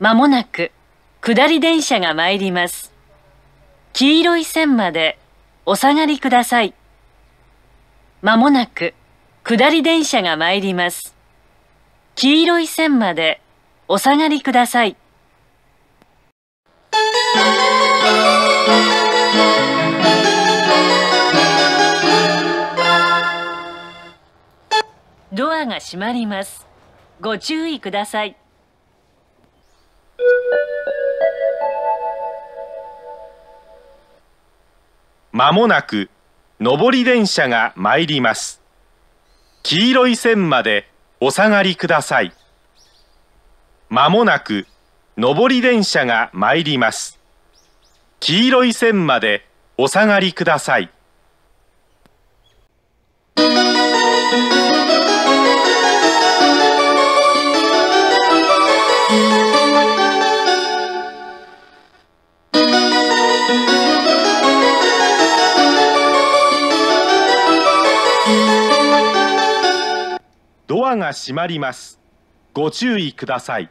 まもなく下り電車が参ります。黄色い線までお下がりください。まもなく下り電車が参ります。黄色い線までお下がりください。ドアが閉まります。ご注意ください。まもなく上り電車が参ります。黄色い線までお下がりください。まもなく上り電車が参ります。黄色い線までお下がりください。ドアが閉まります。ご注意ください。